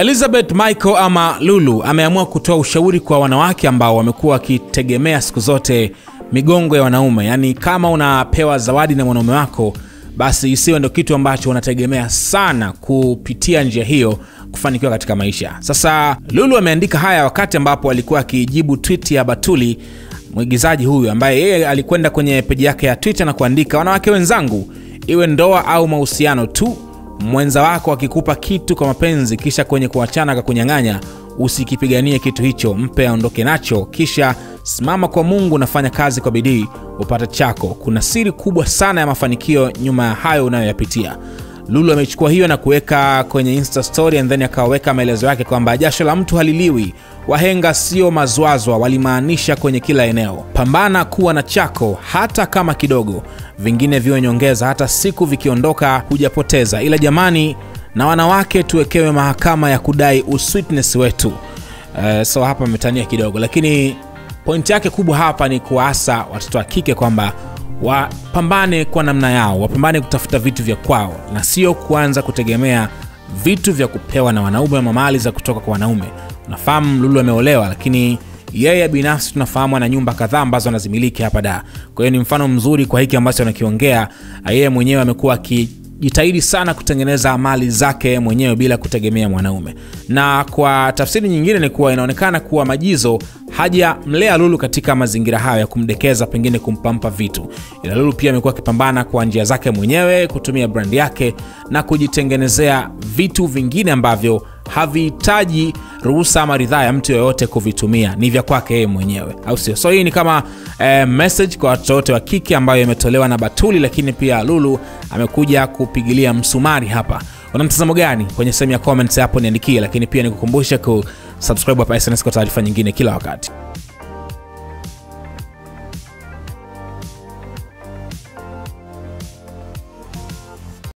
Elizabeth Michael ama Lulu ameamua kutoa ushauri kwa wanawake ambao wamekuwa wakitegemea siku zote migongo ya wanaume, yaani kama unapewa zawadi na mwanaume wako, basi isiwe ndo kitu ambacho unategemea sana kupitia njia hiyo kufanikiwa katika maisha. Sasa Lulu ameandika haya wakati ambapo alikuwa akijibu tweet ya Batuli, mwigizaji huyu ambaye yeye alikwenda kwenye peji yake ya Twitter na kuandika, wanawake wenzangu, iwe ndoa au mahusiano tu mwenza wako akikupa kitu kwa mapenzi kisha kwenye kuachana kakunyang'anya usikipiganie kitu hicho. Mpe aondoke nacho kisha simama kwa mungu nafanya kazi kwa bidii. Upate chako. Kuna siri kubwa sana ya mafanikio nyuma ya hayo unayoyapitia lulu amechukua hiyo na kuweka kwenye insta story and then akaweka maelezo yake kwamba jasho la mtu haliliwi. Wahenga sio mazwazwa walimaanisha kwenye kila eneo. Pambana kuwa na chako hata kama kidogo. Vingine viwe nyongeza hata siku vikiondoka hujapoteza. Ila jamani na wanawake tuwekewe mahakama ya kudai usweetness wetu. Uh, so hapa ametania kidogo. Lakini pointi yake kubwa hapa ni kuwaasa watoto wa kike kwamba wapambane kwa namna yao wapambane kutafuta vitu vya kwao na sio kuanza kutegemea vitu vya kupewa na wanaume ama mali za kutoka kwa wanaume. Unafahamu lulu ameolewa lakini yeye binafsi tunafahamu ana nyumba kadhaa ambazo anazimiliki hapa da. Kwa hiyo ni mfano mzuri kwa hiki ambacho anakiongea. Yeye mwenyewe amekuwa akijitahidi sana kutengeneza mali zake mwenyewe bila kutegemea mwanaume. Na kwa tafsiri nyingine ni kuwa inaonekana kuwa majizo hajamlea lulu katika mazingira hayo ya kumdekeza pengine kumpampa vitu. Ila lulu pia amekuwa akipambana kwa njia zake mwenyewe kutumia brandi yake na kujitengenezea vitu vingine ambavyo havihitaji ruhusa ama ridhaa ya mtu yoyote kuvitumia. Ni vya kwake yeye mwenyewe au sio? So hii ni kama eh, message kwa watoto wote wa kike ambayo imetolewa na batuli lakini pia lulu amekuja kupigilia msumari hapa una mtazamo gani? Kwenye sehemu ya comments hapo niandikie lakini pia nikukumbushe kusubscribe hapa sns kwa taarifa nyingine kila wakati